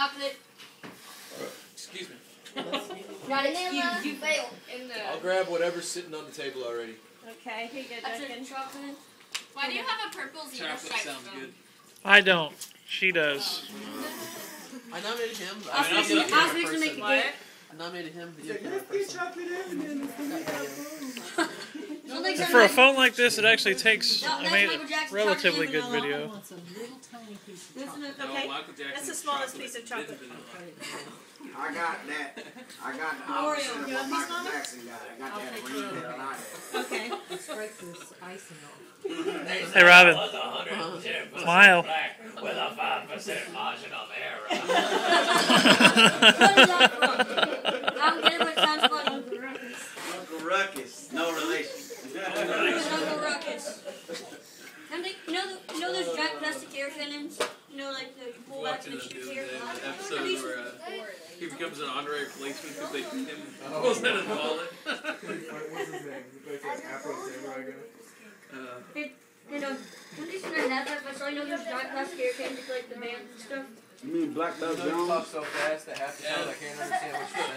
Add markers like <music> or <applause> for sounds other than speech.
chocolate. Excuse me. Not excused. You failed. In the. I'll grab whatever's sitting on the table already. Okay, here you go, That's Duncan. Chocolate. Why do you have a purple zebra Chocolate stripe sounds good. I don't. She does. I nominated him. I was I fixing, nominated I was fixing to make a What? cake. I nominated him. Video camera person. Don't think For a phone like this, it actually takes No, I that's made Michael Jackson relatively chocolate good vanilla. video. Listen to Okay. Michael Jackson That's the smallest piece of chocolate. I got that. I got the Oreo. opposite of You want these, Michael Mama? Jackson got. I got that green that I. Okay. Scrape this icing off. Hey, Robin. Smile. With a 5% margin of error. <laughs> <laughs> What is that from? I don't get it, but it sounds funny. Uncle Ruckus. No relation. It's Uncle Ruckus. And they, you know, the, you know those giant plastic hair cannons? You know, like the you pull back Watching and that shoot the hair. other day, that Have episode where uh, he becomes an honorary policeman because they beat him. Pulls out his wallet. What's his name? The guy's like Afro Samurai guy. Uh, It, you know, when they should have that, but so you know those giant plastic hair cannons like the bands and stuff? You mean Black Belt you Jones? talk so fast that half the time I can't understand what you're saying. Opera